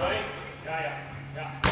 Ready? Yeah, yeah, yeah.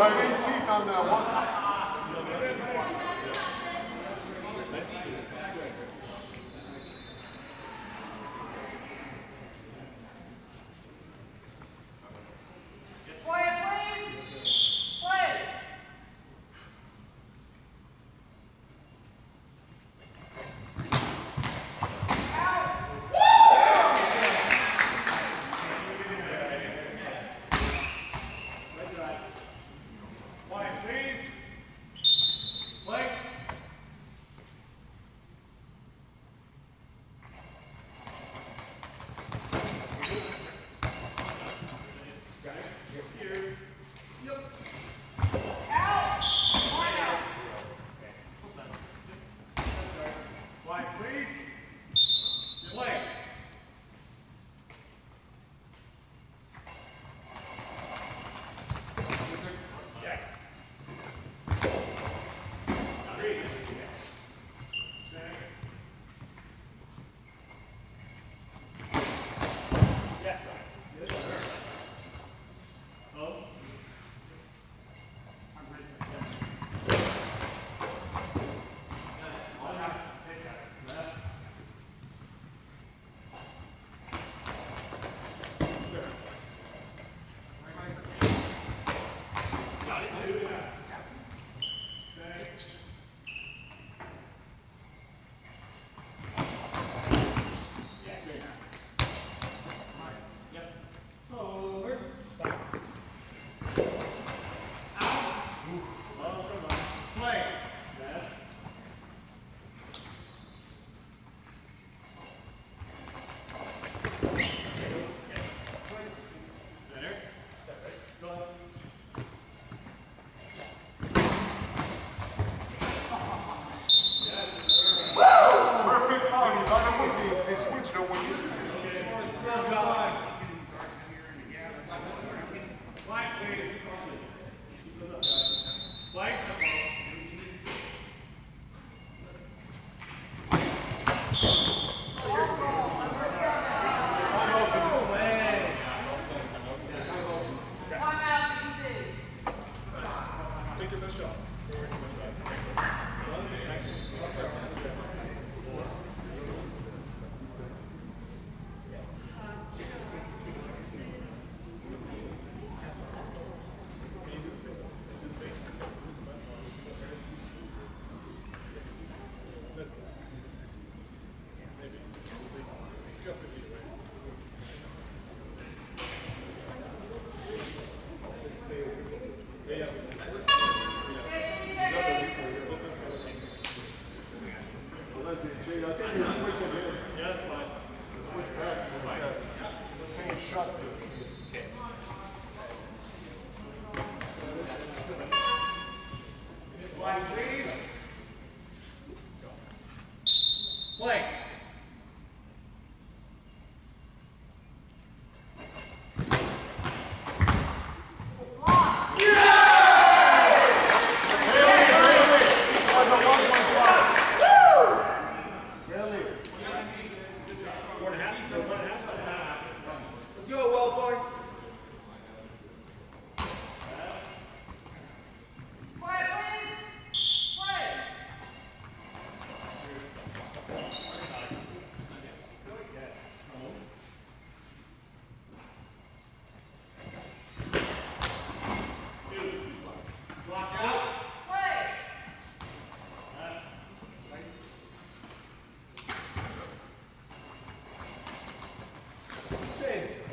about eight feet on that one. Gene, I think you switch it in. Yeah, that's fine. Switch back. What's saying shut? Four and a half? Four and a half? You a well, boy? sempre.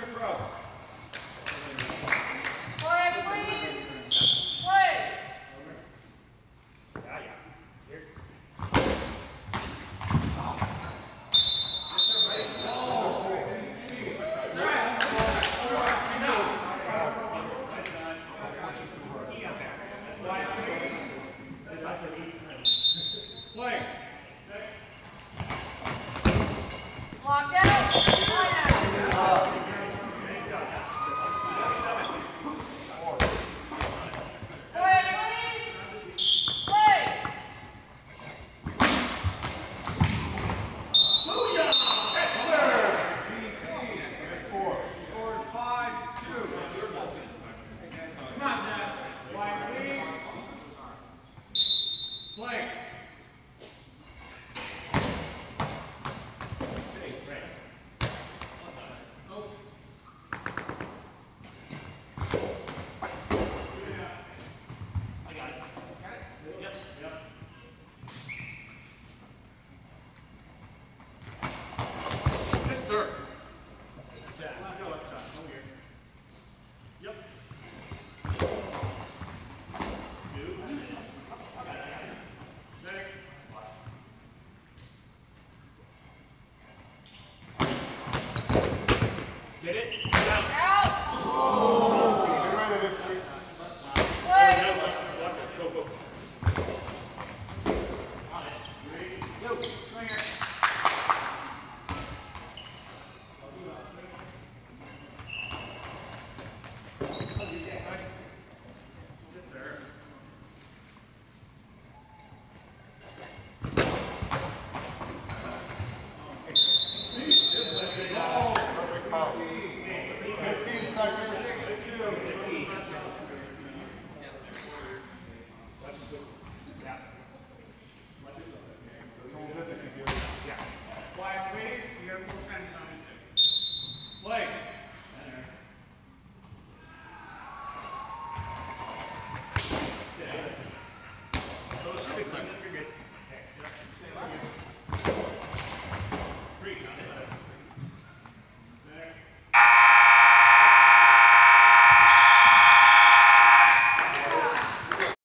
Play.